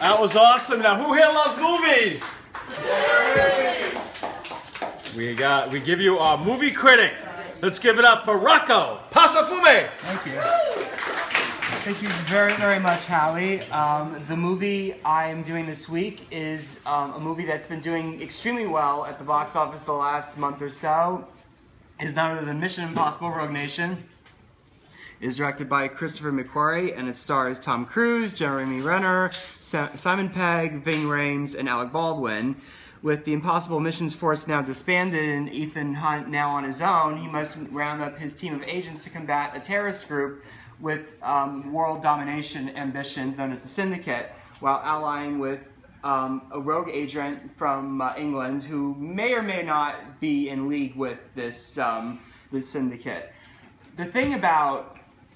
That was awesome. Now, who here loves movies? We got. We give you our movie critic. Let's give it up for Rocco Pasafume. Thank you. Thank you very, very much, Howie. Um, the movie I'm doing this week is um, a movie that's been doing extremely well at the box office the last month or so. Is none other than Mission Impossible Rogue Nation. Is directed by Christopher McQuarrie and it stars Tom Cruise, Jeremy Renner, Sa- Simon Pegg, Ving Rhames, and Alec Baldwin. With the Impossible Missions Force now disbanded and Ethan Hunt now on his own, he must round up his team of agents to combat a terrorist group with um, world domination ambitions known as the Syndicate, while allying with um, a rogue agent from uh, England who may or may not be in league with this, um, this syndicate. The thing about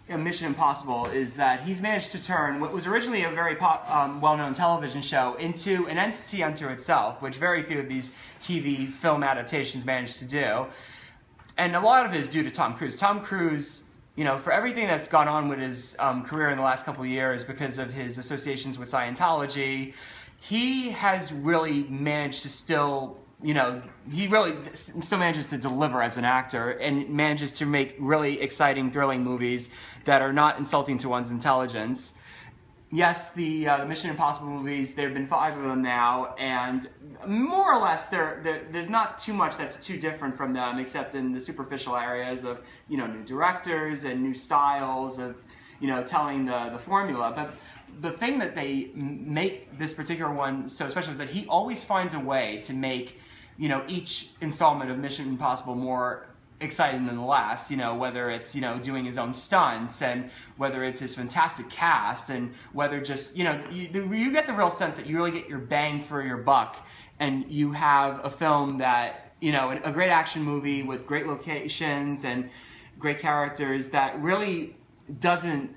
Mission Impossible is that he's managed to turn what was originally a very pop, um, well-known television show into an entity unto itself, which very few of these TV film adaptations manage to do. And a lot of it is due to Tom Cruise. Tom Cruise, you know, for everything that's gone on with his um, career in the last couple of years because of his associations with Scientology, he has really managed to still you know, he really still manages to deliver as an actor and manages to make really exciting, thrilling movies that are not insulting to one's intelligence. Yes, the, uh, the Mission Impossible movies, there have been five of them now, and more or less, they're, there's not too much that's too different from them, except in the superficial areas of, you know, new directors and new styles of, you know, telling the, the formula. But the thing that they make this particular one so special is that he always finds a way to make you know, each installment of Mission Impossible more exciting than the last, you know, whether it's, you know, doing his own stunts and whether it's his fantastic cast and whether just, you know, you, you get the real sense that you really get your bang for your buck and you have a film that, you know, a great action movie with great locations and great characters that really doesn't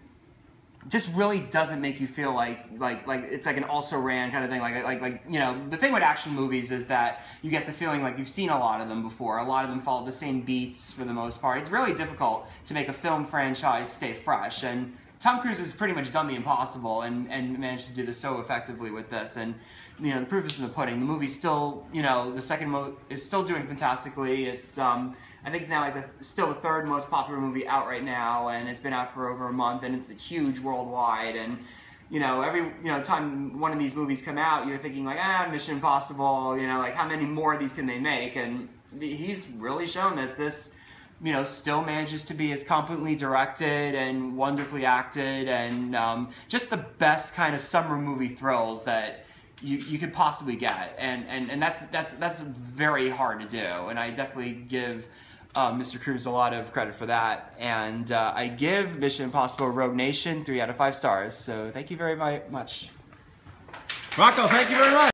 just really doesn't make you feel like like like it's like an also ran kind of thing. Like like like you know the thing with action movies is that you get the feeling like you've seen a lot of them before. A lot of them follow the same beats for the most part. It's really difficult to make a film franchise stay fresh. And Tom Cruise has pretty much done the impossible and, and managed to do this so effectively with this. And, you know, the proof is in the pudding. The movie's still, you know, the second mo- is still doing fantastically. It's, um, I think it's now like the, still the third most popular movie out right now, and it's been out for over a month, and it's huge worldwide. And, you know, every you know time one of these movies come out, you're thinking like, ah, Mission Impossible. You know, like how many more of these can they make? And he's really shown that this you know, still manages to be as competently directed and wonderfully acted and um, just the best kind of summer movie thrills that you, you could possibly get. And, and, and that's, that's, that's very hard to do. And I definitely give uh, Mr. Cruise a lot of credit for that. And uh, I give Mission Impossible Rogue Nation three out of five stars. So thank you very much. Rocco, thank you very much.